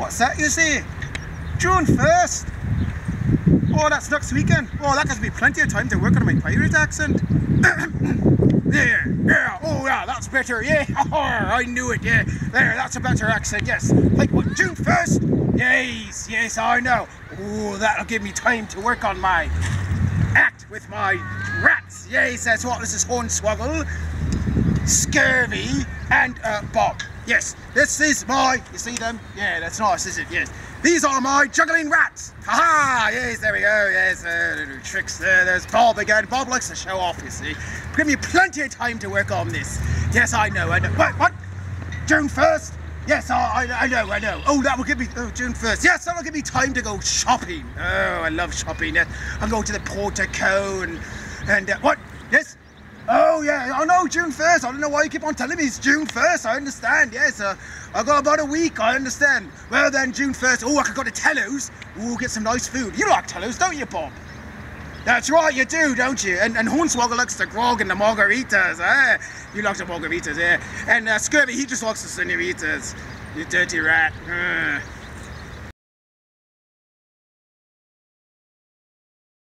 What's that you say? June 1st? Oh, that's next weekend. Oh, that gives me plenty of time to work on my pirate accent. there, yeah, oh yeah, that's better, yeah, oh, I knew it, yeah. There, that's a better accent, yes. Like what, June 1st? Yes, yes, I know. Oh, that'll give me time to work on my act with my rats. Yes, that's what this is Hornswoggle, Scurvy, and uh, Bob. Yes, this is my, you see them? Yeah, that's nice, is it? Yes. These are my juggling rats. Ha ha! Yes, there we go. Yes, uh, little tricks there. There's Bob again. Bob likes to show off, you see. Give me plenty of time to work on this. Yes, I know. I know. What? What? June 1st? Yes, I, I, I know, I know. Oh, that will give me, oh, June 1st. Yes, that'll give me time to go shopping. Oh, I love shopping. I'm going to the Portico and, and, uh, what? Yes? Oh, yeah, I know, June 1st. I don't know why you keep on telling me it's June 1st. I understand, yes. Uh, I got about a week, I understand. Well, then, June 1st. Oh, I could go to Tello's. Oh, get some nice food. You like Tello's, don't you, Bob? That's right, you do, don't you? And, and Hornswoggle likes the grog and the margaritas, eh? You like the margaritas, yeah. And uh, Scurvy, he just likes the senoritas. You dirty rat. Uh.